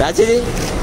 来，亲。